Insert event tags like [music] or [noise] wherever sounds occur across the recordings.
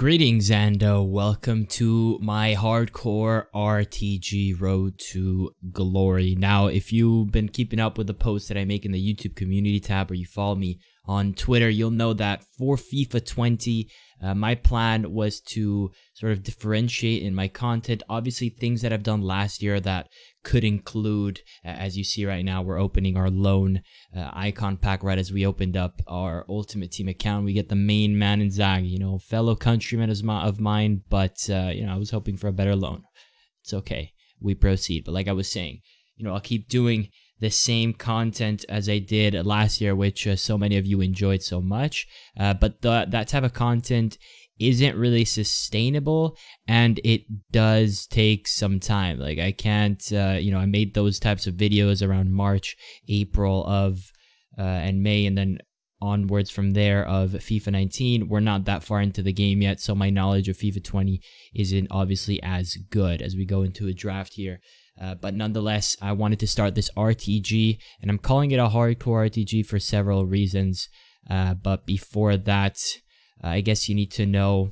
Greetings and uh, welcome to my hardcore RTG road to glory. Now, if you've been keeping up with the posts that I make in the YouTube community tab or you follow me on Twitter, you'll know that for FIFA 20, uh, my plan was to sort of differentiate in my content. Obviously, things that I've done last year that could include, uh, as you see right now, we're opening our loan uh, icon pack right as we opened up our Ultimate Team account. We get the main man in Zag, you know, fellow countryman of mine, but, uh, you know, I was hoping for a better loan. It's okay. We proceed. But like I was saying, you know, I'll keep doing the same content as I did last year, which uh, so many of you enjoyed so much. Uh, but the, that type of content isn't really sustainable and it does take some time. Like I can't, uh, you know, I made those types of videos around March, April of, uh, and May, and then onwards from there of FIFA 19. We're not that far into the game yet, so my knowledge of FIFA 20 isn't obviously as good as we go into a draft here. Uh, but nonetheless, I wanted to start this RTG, and I'm calling it a hardcore RTG for several reasons. Uh, but before that, uh, I guess you need to know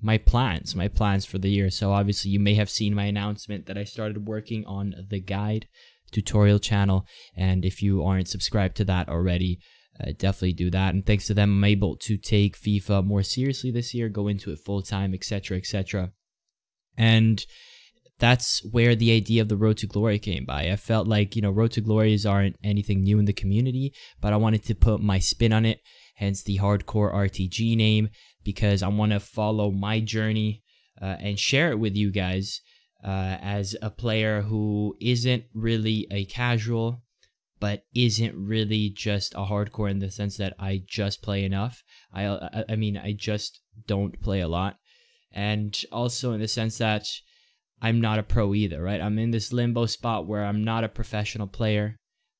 my plans, my plans for the year. So obviously, you may have seen my announcement that I started working on the guide tutorial channel, and if you aren't subscribed to that already, uh, definitely do that. And thanks to them, I'm able to take FIFA more seriously this year, go into it full time, etc., etc. And that's where the idea of the Road to Glory came by. I felt like, you know, Road to Glories aren't anything new in the community, but I wanted to put my spin on it, hence the hardcore RTG name, because I want to follow my journey uh, and share it with you guys uh, as a player who isn't really a casual, but isn't really just a hardcore in the sense that I just play enough. I, I mean, I just don't play a lot. And also in the sense that I'm not a pro either, right? I'm in this limbo spot where I'm not a professional player,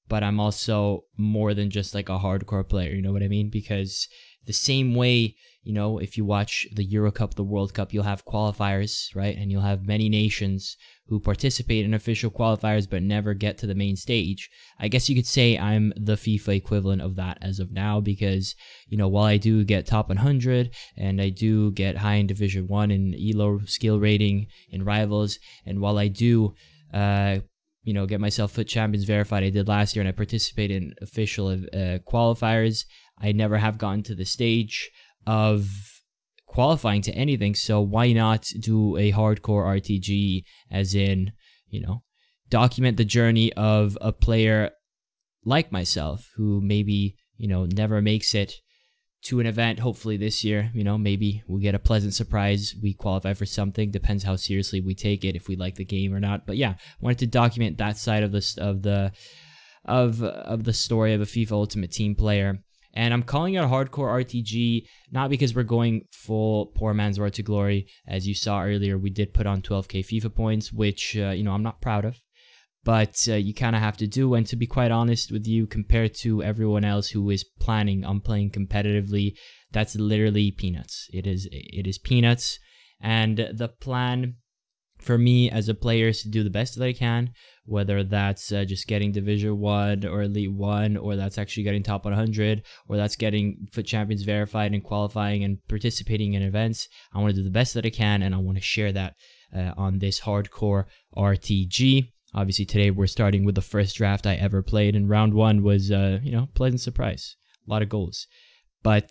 but I'm also more than just like a hardcore player, you know what I mean? Because the same way, you know, if you watch the Euro Cup, the World Cup, you'll have qualifiers, right? And you'll have many nations who participate in official qualifiers but never get to the main stage. I guess you could say I'm the FIFA equivalent of that as of now because, you know, while I do get top 100 and I do get high in Division 1 in ELO skill rating in Rivals, and while I do, uh, you know, get myself FUT champions verified. I did last year, and I participated in official uh, qualifiers. I never have gotten to the stage of qualifying to anything, so why not do a hardcore RTG as in, you know, document the journey of a player like myself who maybe, you know, never makes it to an event hopefully this year you know maybe we get a pleasant surprise we qualify for something depends how seriously we take it if we like the game or not. But yeah I wanted to document that side of the of the of of the story of a FIFA Ultimate Team player and I'm calling it a hardcore RTG, not because we're going full poor man's road to glory. As you saw earlier, we did put on 12k FIFA points, which, uh, you know, I'm not proud of. But uh, you kind of have to do. And to be quite honest with you, compared to everyone else who is planning on playing competitively, that's literally peanuts. It is, it is peanuts. And the plan for me as a player is to do the best that I can, whether that's uh, just getting Division One or Elite One, or that's actually getting top 100, or that's getting FUT Champions verified and qualifying and participating in events. I want to do the best that I can, and I want to share that uh, on this hardcore RTG. Obviously, today we're starting with the first draft I ever played, and round one was, uh, you know, pleasant surprise. A lot of goals, but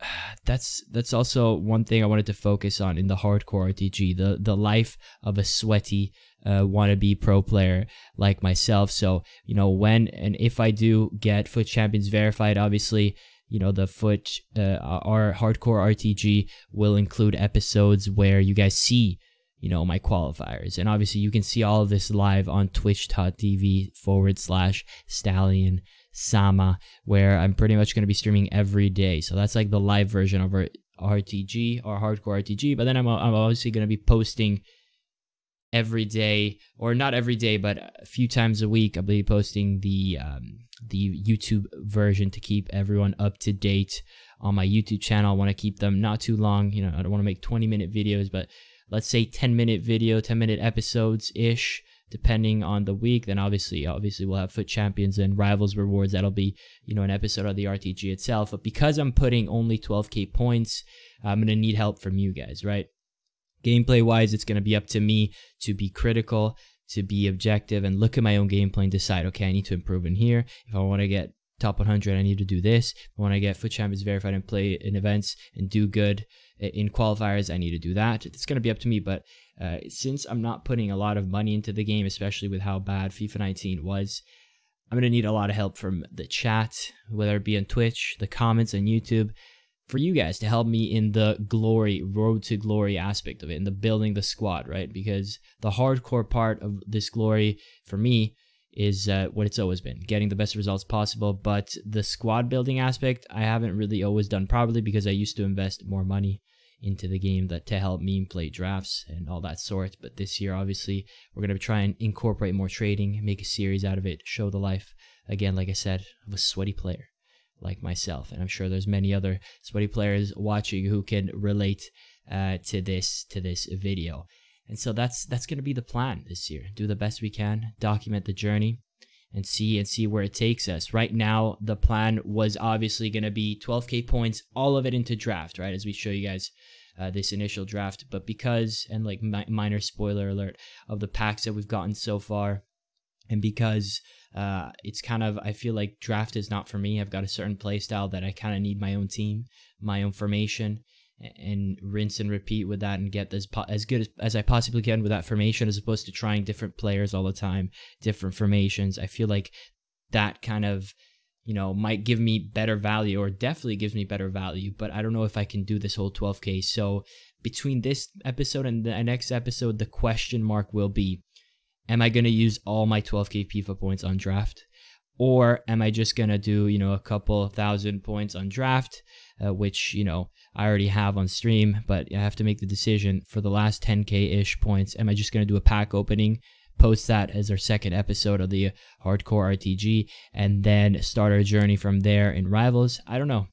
[sighs] that's that's also one thing I wanted to focus on in the hardcore RTG, the the life of a sweaty uh, wannabe pro player like myself. So you know when and if I do get FUT Champions verified, obviously you know the FUT uh, our hardcore RTG will include episodes where you guys see you know my qualifiers and obviously you can see all of this live on twitch.tv forward slash stallion Sama, where I'm pretty much going to be streaming every day. So that's like the live version of our RTG or hardcore RTG. But then I'm, I'm obviously going to be posting every day, or not every day, but a few times a week. I'll be posting the um, the YouTube version to keep everyone up to date on my YouTube channel. I want to keep them not too long. You know, I don't want to make 20 minute videos, but let's say 10 minute video, 10 minute episodes ish depending on the week, then obviously, obviously we'll have FUT champions and rivals rewards. That'll be, you know, an episode of the RTG itself. But because I'm putting only 12k points, I'm gonna need help from you guys, right? Gameplay wise, it's gonna be up to me to be critical, to be objective, and look at my own gameplay and decide, okay, I need to improve in here. If I want to get top 100, I need to do this. If I want to get FUT champions verified and play in events and do good in qualifiers, I need to do that. It's going to be up to me, but uh, since I'm not putting a lot of money into the game, especially with how bad FIFA 19 was, I'm going to need a lot of help from the chat, whether it be on Twitch, the comments on YouTube, for you guys to help me in the glory, road to glory aspect of it, in the building the squad, right? Because the hardcore part of this glory for me is uh, what it's always been getting the best results possible. But the squad building aspect, I haven't really always done probably because I used to invest more money into the game that to help me play drafts and all that sort. But this year, obviously, we're gonna try and incorporate more trading, make a series out of it, show the life again, like I said, of a sweaty player like myself. And I'm sure there's many other sweaty players watching who can relate uh, to this to this video. And so that's that's gonna be the plan this year. Do the best we can, document the journey, and see and see where it takes us. Right now, the plan was obviously going to be 12k points, all of it into draft, right? As we show you guys uh, this initial draft, but because and like mi minor spoiler alert of the packs that we've gotten so far, and because uh, it's kind of I feel like draft is not for me. I've got a certain play style that I kind of need my own team, my own formation, and rinse and repeat with that and get as as good as, as I possibly can with that formation as opposed to trying different players all the time, different formations. I feel like that kind of you know might give me better value or definitely gives me better value, but I don't know if I can do this whole 12k. So between this episode and the next episode, the question mark will be am I going to use all my 12k FIFA points on draft? Or am I just going to do, you know, a couple thousand points on draft, uh, which, you know, I already have on stream, but I have to make the decision for the last 10k ish points. Am I just going to do a pack opening, post that as our second episode of the hardcore RTG, and then start our journey from there in Rivals? I don't know.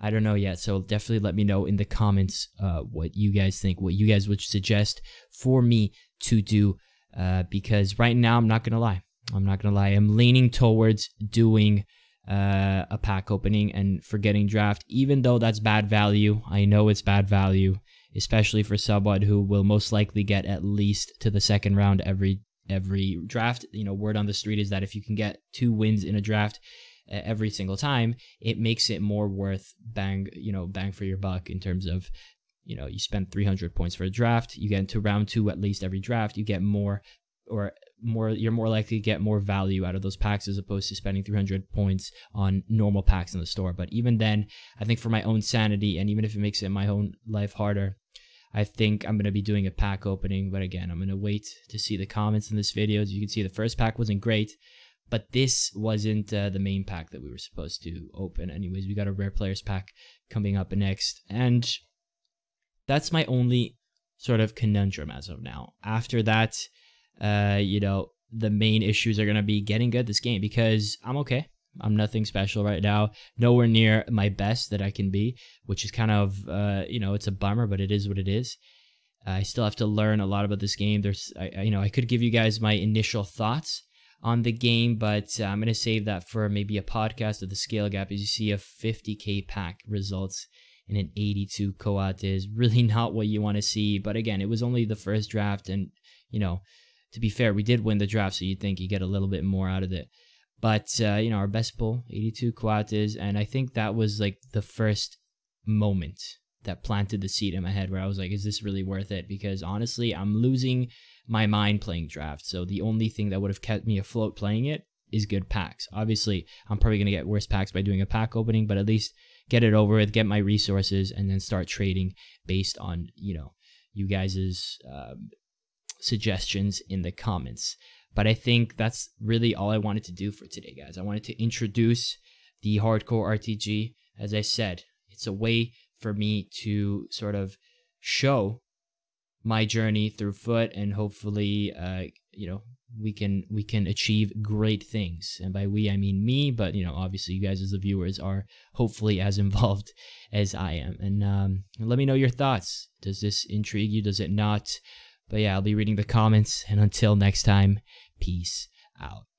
I don't know yet. So definitely let me know in the comments uh, what you guys think, what you guys would suggest for me to do. Uh, because right now, I'm not going to lie. I'm not going to lie. I'm leaning towards doing uh, a pack opening and forgetting draft, even though that's bad value. I know it's bad value, especially for someone who will most likely get at least to the second round every every draft. You know, word on the street is that if you can get two wins in a draft every single time, it makes it more worth bang, you know, bang for your buck in terms of you know, you spend 300 points for a draft, you get into round two at least every draft, you get more or more you're more likely to get more value out of those packs as opposed to spending 300 points on normal packs in the store. But even then i think for my own sanity and even if it makes it my own life harder i think i'm going to be doing a pack opening. But again i'm going to wait to see the comments in this video. As you can see the first pack wasn't great but this wasn't uh, the main pack that we were supposed to open anyways. We got a rare players pack coming up next and that's my only sort of conundrum as of now. After that uh, you know, the main issues are going to be getting good this game because I'm okay. I'm nothing special right now. Nowhere near my best that I can be, which is kind of, uh, you know, it's a bummer, but it is what it is. I still have to learn a lot about this game. There's, I, you know, I could give you guys my initial thoughts on the game, but uh, I'm going to save that for maybe a podcast of the scale gap. As you see, a 50k pack results in an 82 Coates is really [laughs] not what you want to see. But again, it was only the first draft, and you know, to be fair, we did win the draft, so you'd think you get a little bit more out of it. But uh, you know, our best pull, 82 Coates, and I think that was like the first moment that planted the seed in my head where I was like, is this really worth it? Because honestly, I'm losing my mind playing draft. So the only thing that would have kept me afloat playing it is good packs. Obviously, I'm probably going to get worse packs by doing a pack opening, but at least get it over with, get my resources, and then start trading based on, you know, you guys's um, suggestions in the comments. But I think that's really all I wanted to do for today, guys. I wanted to introduce the hardcore RTG. As I said, it's a way for me to sort of show my journey through FUT and hopefully uh, you know we can we can achieve great things and by we i mean me but you know obviously you guys as the viewers are hopefully as [laughs] involved as i am and um, let me know your thoughts does this intrigue you does it not But yeah, I'll be reading the comments. And until next time, peace out.